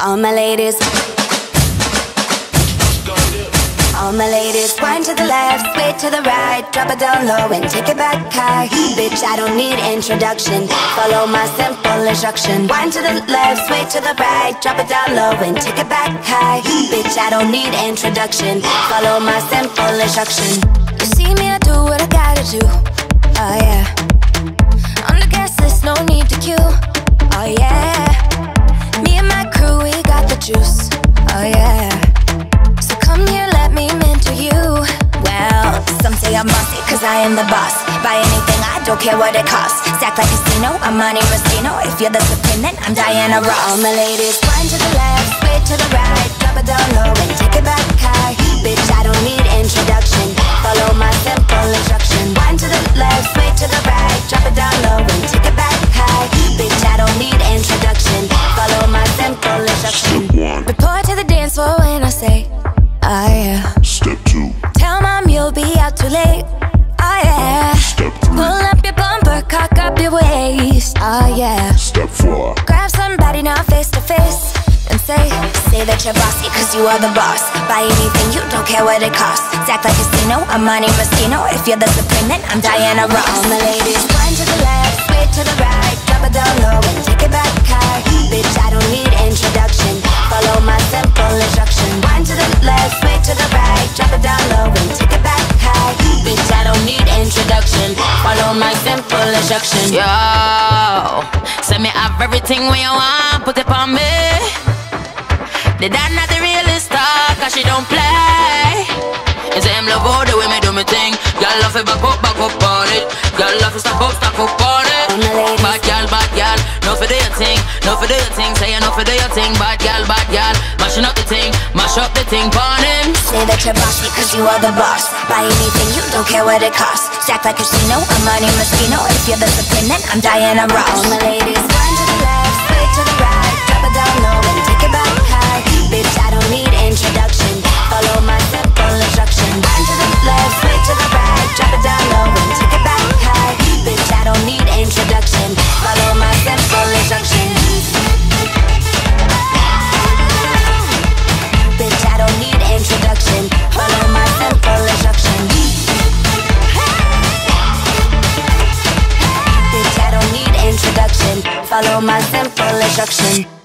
All my ladies. All my ladies, wind to the left, sway to the right, drop it down low and take it back high. Bitch, I don't need introduction. Follow my simple instruction. Wind to the left, sway to the right, drop it down low and take it back high. Bitch, I don't need introduction. Follow my simple instruction. You see me, I do what I gotta do. Oh yeah. Oh yeah. So come here, let me mentor you. Well, some say I'm bossy, cause I am the boss. Buy anything, I don't care what it costs. Stack like a casino, I'm Monte Rustino. If you're the supreme, then I'm Diana Ross. All my ladies, wind to the left, sway to the right, that you're bossy, cause you are the boss. Buy anything, you don't care what it costs. Act like casino, I'm Monte Rustino. If you're the supreme, then I'm Diana Ross. All my ladies, wind to the left, sway to the right, drop it down low and take it back high. Bitch, I don't need introduction. Follow my simple instruction. Wind to the left, sway to the right, drop it down low and take it back high. Bitch, I don't need introduction. Follow my simple instruction. Yo, say me have everything when you want, put it on me. The dad not the realest star, cause she don't play. And say him love all the way me do me thing. Girl love it back up, back up on it. Girl love it stack up, stack up on it. All my ladies. Bad girl, bad girl, no for do your thing, no for do your thing. Say you no for do your thing, bad girl, bad girl. Mashing up the thing, mash up the thing, pon him. Say that you're bossy cause you are the boss Buy anything, you don't care what it costs Stack like a casino, I'm Monte Rustino If you're the supreme, then I'm Diana Ross All my ladies, introduction Follow my simple instruction Bitch, I don't need introduction. Follow my simple instruction. Bitch, I don't need introduction. Follow my simple instruction.